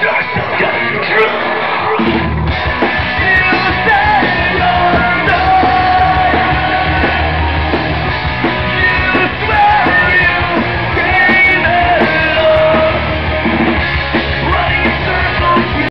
Doctor!